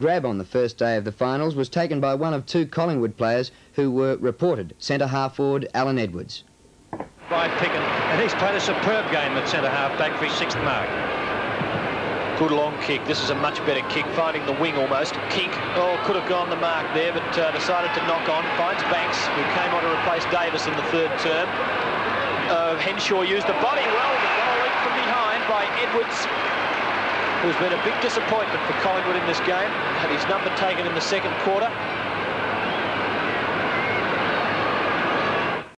grab on the first day of the finals was taken by one of two Collingwood players who were reported, centre-half forward Allan Edwards. By Picken, and he's played a superb game at centre-half back for his sixth mark. Good long kick. This is a much better kick, finding the wing almost. Kick, oh, could have gone the mark there, but uh, decided to knock on. Finds Banks, who came on to replace Davis in the third term. Uh, Henshaw used the body well, but well leaped from behind by Edwards, who's been a big disappointment for Collingwood in this game. Had his number taken in the second quarter.